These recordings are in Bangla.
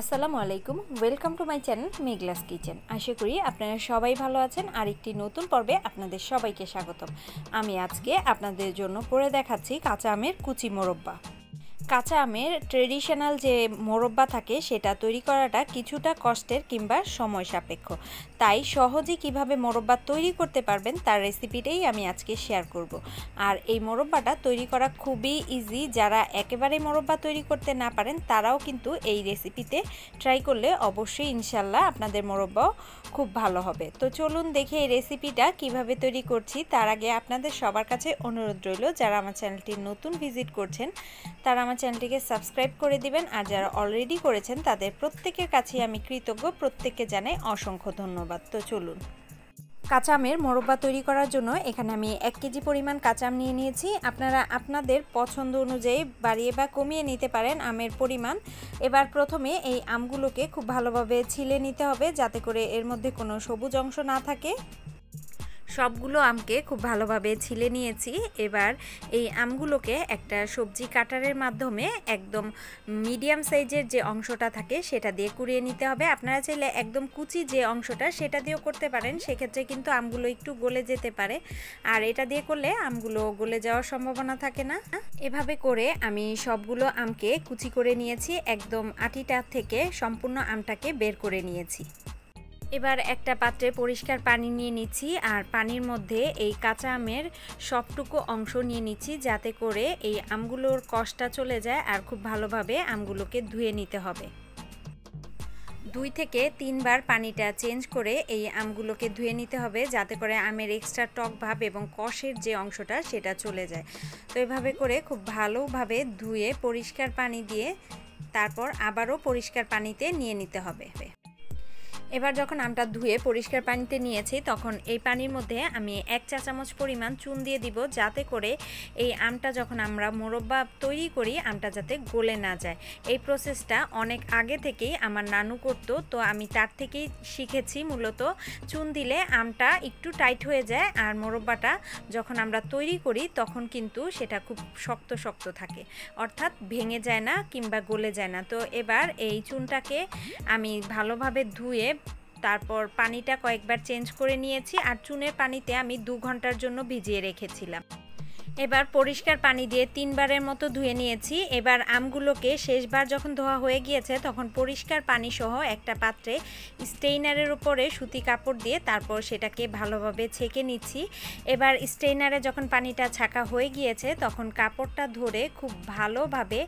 আসসালামু আলাইকুম। Welcome to my channel Meghla's kitchen আশা করি আপনারা সবাই ভালো আছেন। আর একটি নতুন পর্বে আপনাদের সবাইকে স্বাগতম। আমি আজকে আপনাদের জন্য করে দেখাচ্ছি কাঁচা আমের কুচি মোরব্বা। কাঁচা আমের ট্রেডিশনাল যে মোরব্বা থাকে, সেটা তৈরি করাটা কিছুটা কষ্টের কিংবা সময় সাপেক্ষ। তাই সহজে কীভাবে মোরব্বা তৈরি করতে পারবেন, তার রেসিপিটাই আমি আজকে শেয়ার করব। আর এই মোরব্বাটা তৈরি করা খুবই ইজি যারা একেবারে মোরব্বা তৈরি করতে না পারেন, তারাও কিন্তু এই রেসিপিতে ট্রাই করলে অবশ্যই ইনশাল্লাহ আপনাদের মোরব্বাও খুব ভালো হবে। তো চলুন দেখে এই রেসিপিটা কীভাবে তৈরি করছি। তার আগে আপনাদের সবার কাছে অনুরোধ রইল, যারা আমার চ্যানেলটি নতুন ভিজিট করছেন, তারা আমার চ্যানেলটিকে সাবস্ক্রাইব করে দিবেন আর যারা অলরেডি করেছেন, তাদের প্রত্যেকের কাছেই আমি কৃতজ্ঞ। প্রত্যেককে জানাই অসংখ্য ধন্যবাদ। তো চলুন। কাঁচা আমের মোরব্বা তৈরি করার জন্য এখানে আমি এক কেজি পরিমাণ কাঁচা আম নিয়ে নিয়েছি। আপনারা আপনাদের পছন্দ অনুযায়ী বাড়িয়ে বা কমিয়ে নিতে পারেন আমের পরিমাণ। এবার প্রথমে এই আমগুলোকে খুব ভালোভাবে ছিলে নিতে হবে যাতে করে এর মধ্যে কোনো সবুজ অংশ না থাকে। সবগুলো আমকে খুব ভালোভাবে ছিলে নিয়েছি। এবার এই আমগুলোকে একটা সবজি কাটারের মাধ্যমে একদম মিডিয়াম সাইজের যে অংশটা থাকে সেটা দিয়ে কুড়িয়ে নিতে হবে। আপনারা চাইলে একদম কুচি যে অংশটা সেটা দিয়েও করতে পারেন। সেক্ষেত্রে কিন্তু আমগুলো একটু গলে যেতে পারে। আর এটা দিয়ে করলে আমগুলো গলে যাওয়ার সম্ভাবনা থাকে না। এভাবে করে আমি সবগুলো আমকে কুচি করে নিয়েছি। একদম আটিটা থেকে সম্পূর্ণ আমটাকে বের করে নিয়েছি। এবার একটা পাত্রে পরিষ্কার পানি নিয়ে নিচ্ছি আর পানির মধ্যে এই কাঁচা আমের সবটুকু অংশ নিয়ে নিচ্ছি যাতে করে এই আমগুলোর কষটা চলে যায় আর খুব ভালোভাবে আমগুলোকে ধুয়ে নিতে হবে। দুই থেকে তিনবার পানিটা চেঞ্জ করে এই আমগুলোকে ধুয়ে নিতে হবে যাতে করে আমের এক্সট্রা টক ভাব এবং কষের যে অংশটা সেটা চলে যায়। তো এভাবে করে খুব ভালোভাবে ধুয়ে পরিষ্কার পানি দিয়ে তারপর আবারও পরিষ্কার পানিতে নিয়ে নিতে হবে। এবার যখন আমটা ধুয়ে পরিষ্কার পানিতে নিয়েছি, তখন এই পানির মধ্যে আমি এক চা চামচ পরিমাণ চুন দিয়ে দিব যাতে করে এই আমটা যখন আমরা মোরব্বা তৈরি করি, আমটা যাতে গলে না যায়। এই প্রসেসটা অনেক আগে থেকেই আমার নানু করতো, তো আমি তার থেকেই শিখেছি মূলত চুন দিলে আমটা একটু টাইট হয়ে যায় আর মোরব্বাটা যখন আমরা তৈরি করি, তখন কিন্তু সেটা খুব শক্ত শক্ত থাকে। অর্থাৎ ভেঙে যায় না কিংবা গলে যায় না। তো এবার এই চুনটাকে আমি ভালোভাবে ধুয়ে তারপর পানিটা কয়েকবার চেঞ্জ করে নিয়েছি আর চুনের পানিতে আমি দু ঘণ্টার জন্য ভিজিয়ে রেখেছিলাম। এবার পরিষ্কার পানি দিয়ে তিনবারের মতো ধুয়ে নিয়েছি। এবার আমগুলোকে শেষবার যখন ধোয়া হয়ে গিয়েছে, তখন পরিষ্কার পানি সহ একটা পাত্রে স্টেইনারের উপরে সুতি কাপড় দিয়ে তারপর সেটাকে ভালোভাবে ছেঁকে নিচ্ছি। এবার স্টেইনারে যখন পানিটা ছাকা হয়ে গিয়েছে, তখন কাপড়টা ধরে খুব ভালোভাবে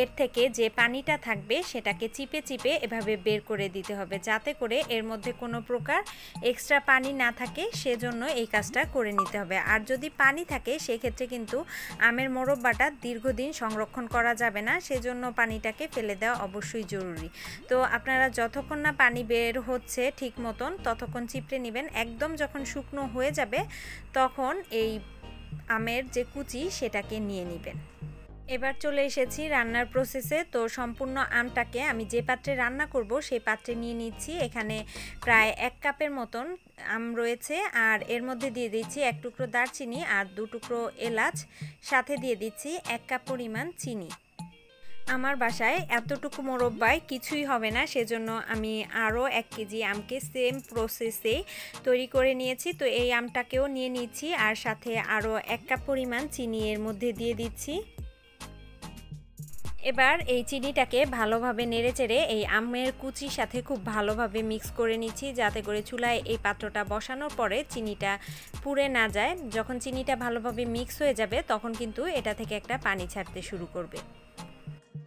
এর থেকে যে পানিটা থাকবে, সেটাকে চিপে চিপে এভাবে বের করে দিতে হবে, যাতে করে এর মধ্যে কোনো প্রকার এক্সট্রা পানি না থাকে। সেজন্য এই কাজটা করে নিতে হবে। আর যদি পানি থাকে, সেক্ষেত্রে কিন্তু আমের মোরব্বাটা দীর্ঘদিন সংরক্ষণ করা যাবে না, সেজন্য পানিটাকে ফেলে দেওয়া অবশ্যই জরুরি। তো আপনারা যতক্ষণ না পানি বের হচ্ছে ঠিক মতন, ততক্ষণ চিপড়ে নেবেন। একদম যখন শুকনো হয়ে যাবে, তখন এই আমের যে কুচি, সেটাকে নিয়ে নেবেন। এবার চলে এসেছি রান্নার প্রসেসে তো সম্পূর্ণ আমটাকে আমি যে পাত্রে রান্না করব, সেই পাত্রে নিয়ে নিচ্ছি। এখানে প্রায় এক কাপের মতন আম রয়েছে আর এর মধ্যে দিয়ে দিচ্ছি এক টুকরো দারচিনি আর দু টুকরো এলাচ। সাথে দিয়ে দিচ্ছি এক কাপ পরিমাণ চিনি। আমার বাসায় এতটুকু মোরব্বায় কিছুই হবে না, সেজন্য আমি আরও এক কেজি আমকে সেম প্রসেসে তৈরি করে নিয়েছি। তো এই আমটাকেও নিয়ে নিচ্ছি আর সাথে আরও এক কাপ পরিমাণ চিনি এর মধ্যে দিয়ে দিচ্ছি। এবার এই চিনিটাকে ভালোভাবে নেড়েচেড়ে এই আমের কুচির সাথে খুব ভালোভাবে মিক্স করে নিচ্ছি, যাতে করে চুলায় এই পাত্রটা বসানোর পরে চিনিটা পুড়ে না যায়। যখন চিনিটা ভালোভাবে মিক্স হয়ে যাবে, তখন কিন্তু এটা থেকে একটা পানি ছাড়তে শুরু করবে।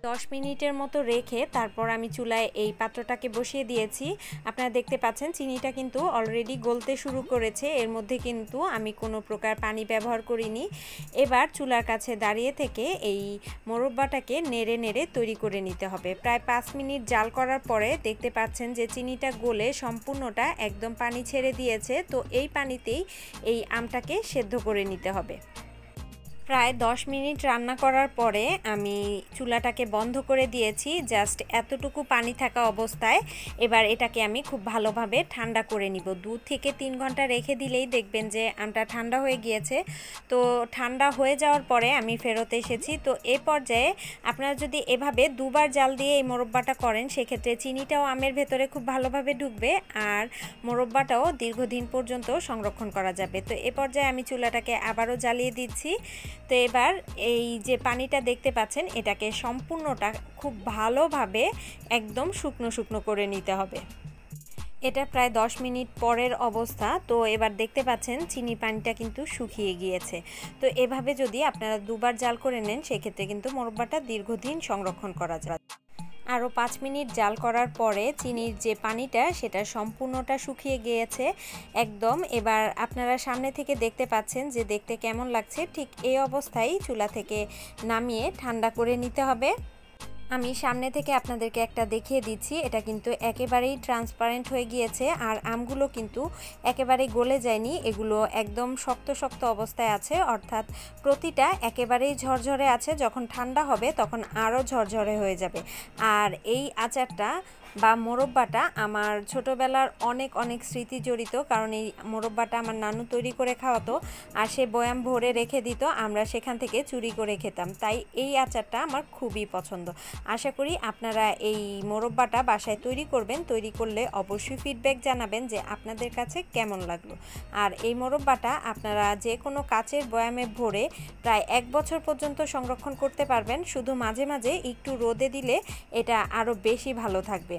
দশ মিনিটের মতো রেখে তারপর আমি চুলায় এই পাত্রটাকে বসিয়ে দিয়েছি। আপনারা দেখতে পাচ্ছেন, চিনিটা কিন্তু অলরেডি গলতে শুরু করেছে। এর মধ্যে কিন্তু আমি কোনো প্রকার পানি ব্যবহার করিনি। এবার চুলার কাছে দাঁড়িয়ে থেকে এই মোরব্বাটাকে নেড়ে নেড়ে তৈরি করে নিতে হবে। প্রায় পাঁচ মিনিট জাল করার পরে দেখতে পাচ্ছেন যে চিনিটা গলে সম্পূর্ণটা একদম পানি ছেড়ে দিয়েছে। তো এই পানিতেই এই আমটাকে সেদ্ধ করে নিতে হবে। প্রায় 10 মিনিট রান্না করার পরে আমি চুলাটাকে বন্ধ করে দিয়েছি জাস্ট এতটুকু পানি থাকা অবস্থায়। এবার এটাকে আমি খুব ভালোভাবে ঠান্ডা করে নিব। দু থেকে তিন ঘণ্টা রেখে দিলেই দেখবেন যে আমটা ঠান্ডা হয়ে গিয়েছে। তো ঠান্ডা হয়ে যাওয়ার পরে আমি ফেরত এসেছি। তো এ পর্যায়ে আপনারা যদি এভাবে দুবার জাল দিয়ে এই মোরব্বাটা করেন, সেক্ষেত্রে চিনিটাও আমের ভেতরে খুব ভালোভাবে ঢুকবে আর মোরব্বাটাও দীর্ঘদিন পর্যন্ত সংরক্ষণ করা যাবে। তো এ পর্যায়ে আমি চুলাটাকে আবারও জ্বালিয়ে দিচ্ছি। তো এবার এই যে পানিটা দেখতে পাচ্ছেন, এটাকে সম্পূর্ণটা খুব ভালোভাবে একদম শুকনো শুকনো করে নিতে হবে। এটা প্রায় 10 মিনিট পরের অবস্থা। তো এবার দেখতে পাচ্ছেন, চিনি পানিটা কিন্তু শুকিয়ে গিয়েছে। তো এভাবে যদি আপনারা দুবার জাল করে নেন, সেক্ষেত্রে কিন্তু মোরব্বাটা দীর্ঘদিন সংরক্ষণ করা যায়। আরও পাঁচ মিনিট জাল করার পরে চিনির যে পানিটা, সেটা সম্পূর্ণটা শুকিয়ে গিয়েছে। একদম, এবার আপনারা সামনে থেকে দেখতে পাচ্ছেন যে দেখতে কেমন লাগছে। ঠিক এই অবস্থায় চুলা থেকে নামিয়ে ঠান্ডা করে নিতে হবে। আমি সামনে থেকে আপনাদেরকে একটা দেখিয়ে দিচ্ছি। এটা কিন্তু একেবারেই ট্রান্সপারেন্ট হয়ে গিয়েছে আর আমগুলো কিন্তু একেবারে গলে যায়নি। এগুলো একদম শক্ত শক্ত অবস্থায় আছে। অর্থাৎ প্রতিটা একেবারেই ঝরঝরে আছে। যখন ঠান্ডা হবে তখন আরও ঝরঝরে হয়ে যাবে। আর এই আচারটা বা মোরব্বাটা আমার ছোটোবেলার অনেক অনেক স্মৃতি জড়িত। কারণ এই মোরব্বাটা আমার নানু তৈরি করে খাওয়াতো আর সে বয়াম ভরে রেখে দিত, আমরা সেখান থেকে চুরি করে খেতাম। তাই এই আচারটা আমার খুবই পছন্দ। আশা করি আপনারা এই মোরব্বাটা বাসায় তৈরি করবেন। তৈরি করলে অবশ্যই ফিডব্যাক জানাবেন যে আপনাদের কাছে কেমন লাগল। আর এই মোরব্বাটা আপনারা যে কোনো কাচের বয়ামে ভরে প্রায় এক বছর পর্যন্ত সংরক্ষণ করতে পারবেন। শুধু মাঝে মাঝে একটু রোদে দিলে এটা আরও বেশি ভালো থাকবে।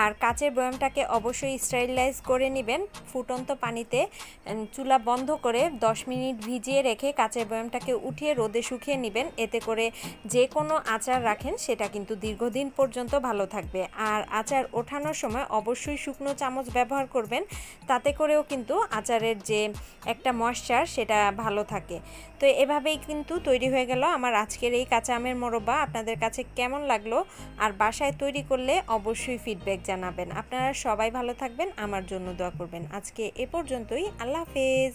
আর কাচের বয়ামটাকে অবশ্যই স্টাইলাইজ করে নেবেন। ফুটন্ত পানিতে চুলা বন্ধ করে 10 মিনিট ভিজিয়ে রেখে কাচের বয়ামটাকে উঠিয়ে রোদে শুকিয়ে নেবেন। এতে করে যে কোনো আচার রাখেন, সেটা কিন্তু দীর্ঘদিন পর্যন্ত ভালো থাকবে। আর আচার ওঠানোর সময় অবশ্যই শুকনো চামচ ব্যবহার করবেন। তাতে করেও কিন্তু আচারের যে একটা ময়শ্চার, সেটা ভালো থাকে। তো এভাবেই কিন্তু তৈরি হয়ে গেল আমার আজকের এই কাঁচা আমের মোরব্বা। আপনাদের কাছে কেমন লাগল? আর বাসায় তৈরি করলে অবশ্যই ফিডব্যাক জানাবেন। আপনারা সবাই ভালো থাকবেন আমার জন্য দোয়া করবেন। আজকে এ পর্যন্তই আল্লাহ হাফেজ।